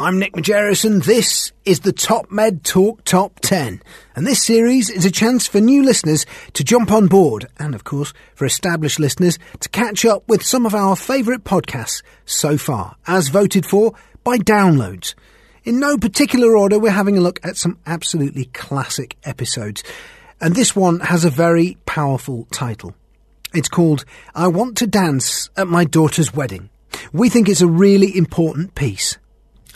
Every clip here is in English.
I'm Nick Majerus, and this is the Top Med Talk Top 10. And this series is a chance for new listeners to jump on board, and of course, for established listeners to catch up with some of our favourite podcasts so far, as voted for by downloads. In no particular order, we're having a look at some absolutely classic episodes. And this one has a very powerful title. It's called I Want to Dance at My Daughter's Wedding. We think it's a really important piece.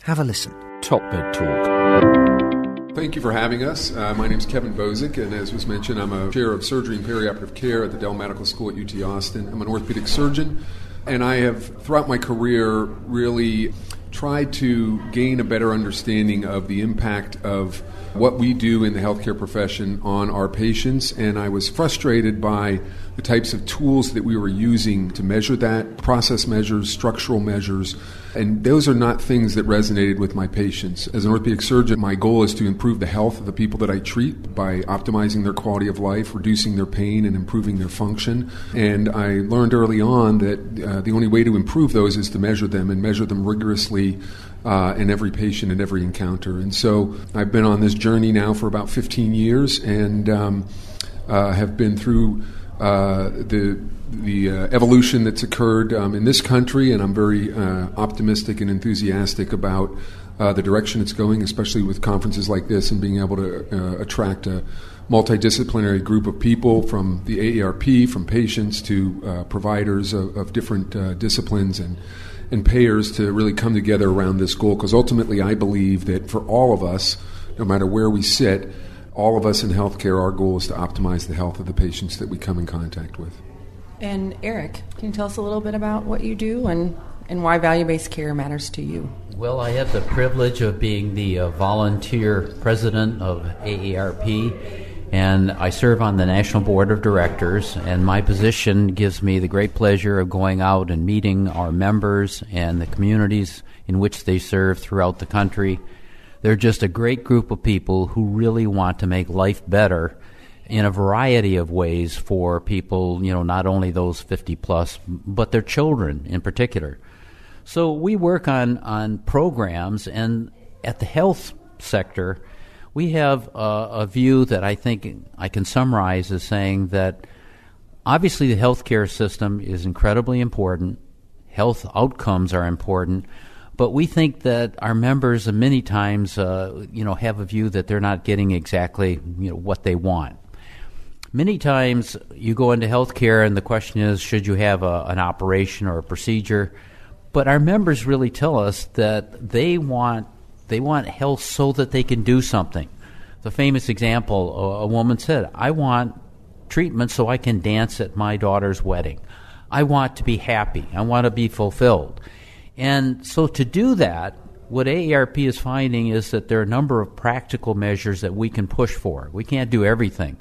Have a listen. Top Med Talk. Thank you for having us. Uh, my name is Kevin Bozic, and as was mentioned, I'm a chair of surgery and perioperative care at the Dell Medical School at UT Austin. I'm an orthopedic surgeon, and I have, throughout my career, really tried to gain a better understanding of the impact of what we do in the healthcare profession on our patients, and I was frustrated by the types of tools that we were using to measure that process measures, structural measures, and those are not things that resonated with my patients. As an orthopedic surgeon, my goal is to improve the health of the people that I treat by optimizing their quality of life, reducing their pain, and improving their function. And I learned early on that uh, the only way to improve those is to measure them and measure them rigorously uh, in every patient and every encounter. And so I've been on this journey now for about 15 years and um, uh, have been through uh, the the uh, evolution that's occurred um, in this country, and I'm very uh, optimistic and enthusiastic about uh, the direction it's going, especially with conferences like this and being able to uh, attract a multidisciplinary group of people from the AARP, from patients to uh, providers of, of different disciplines and and payers to really come together around this goal. Because ultimately, I believe that for all of us, no matter where we sit, all of us in healthcare, our goal is to optimize the health of the patients that we come in contact with. And Eric, can you tell us a little bit about what you do and, and why value based care matters to you? Well, I have the privilege of being the uh, volunteer president of AARP, and I serve on the National Board of Directors. And my position gives me the great pleasure of going out and meeting our members and the communities in which they serve throughout the country they're just a great group of people who really want to make life better in a variety of ways for people, you know, not only those 50 plus, but their children in particular. So we work on, on programs, and at the health sector, we have a, a view that I think I can summarize as saying that obviously the healthcare system is incredibly important, health outcomes are important, but we think that our members many times, uh, you know, have a view that they're not getting exactly, you know, what they want. Many times you go into healthcare and the question is, should you have a, an operation or a procedure? But our members really tell us that they want they want health so that they can do something. The famous example, a woman said, "I want treatment so I can dance at my daughter's wedding. I want to be happy. I want to be fulfilled." And so to do that, what AARP is finding is that there are a number of practical measures that we can push for. We can't do everything.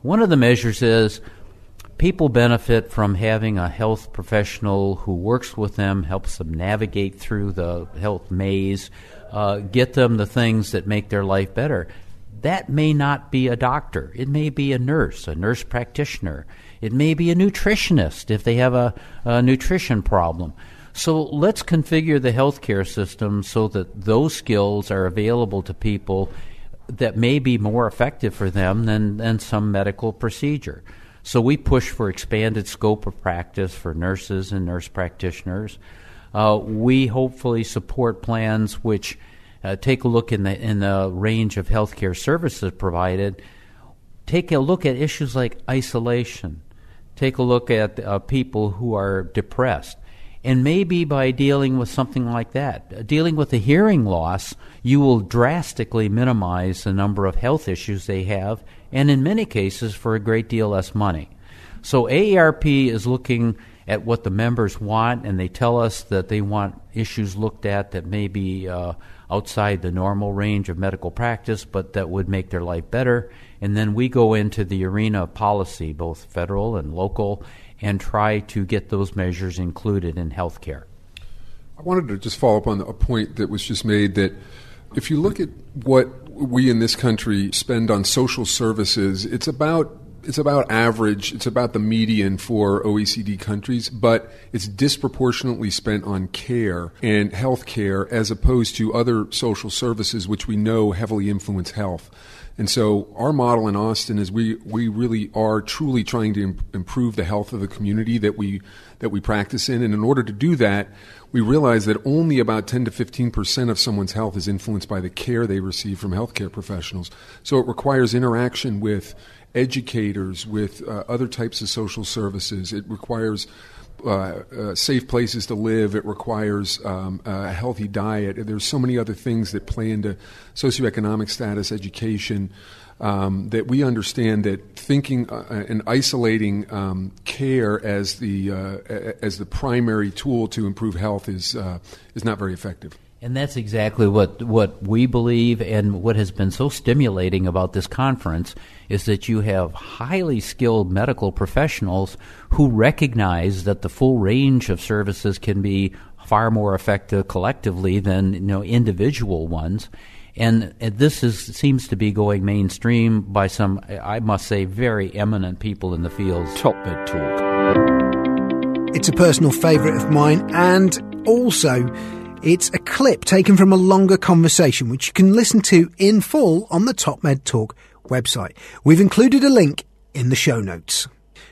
One of the measures is people benefit from having a health professional who works with them, helps them navigate through the health maze, uh, get them the things that make their life better. That may not be a doctor. It may be a nurse, a nurse practitioner. It may be a nutritionist if they have a, a nutrition problem. So let's configure the healthcare system so that those skills are available to people that may be more effective for them than, than some medical procedure. So we push for expanded scope of practice for nurses and nurse practitioners. Uh, we hopefully support plans which uh, take a look in the in the range of healthcare services provided. Take a look at issues like isolation. Take a look at uh, people who are depressed. And maybe by dealing with something like that, dealing with a hearing loss, you will drastically minimize the number of health issues they have, and in many cases, for a great deal less money. So AARP is looking at what the members want, and they tell us that they want issues looked at that may be uh, outside the normal range of medical practice, but that would make their life better. And then we go into the arena of policy, both federal and local, and try to get those measures included in healthcare. I wanted to just follow up on a point that was just made that if you look at what we in this country spend on social services, it's about it's about average, it's about the median for OECD countries, but it's disproportionately spent on care and health care as opposed to other social services which we know heavily influence health. And so our model in Austin is we, we really are truly trying to improve the health of the community that we that we practice in. And in order to do that, we realize that only about 10 to 15 percent of someone's health is influenced by the care they receive from healthcare professionals. So it requires interaction with educators, with uh, other types of social services. It requires uh, uh, safe places to live. It requires um, a healthy diet. There's so many other things that play into socioeconomic status, education. Um, that we understand that thinking uh, and isolating um, care as the uh, as the primary tool to improve health is uh, is not very effective. And that's exactly what, what we believe, and what has been so stimulating about this conference is that you have highly skilled medical professionals who recognize that the full range of services can be far more effective collectively than you know individual ones. And, and this is, seems to be going mainstream by some, I must say, very eminent people in the field. Top Med Talk. It's a personal favourite of mine, and also it's a clip taken from a longer conversation, which you can listen to in full on the Top Med Talk website. We've included a link in the show notes.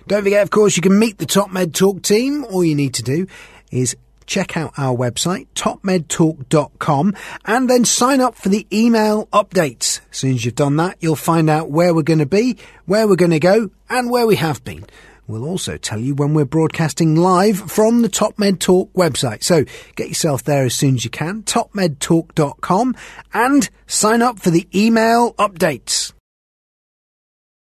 Don't forget, of course, you can meet the Top Med Talk team. All you need to do is check out our website, topmedtalk.com, and then sign up for the email updates. As soon as you've done that, you'll find out where we're going to be, where we're going to go, and where we have been. We'll also tell you when we're broadcasting live from the Top Med Talk website. So get yourself there as soon as you can, topmedtalk.com, and sign up for the email updates.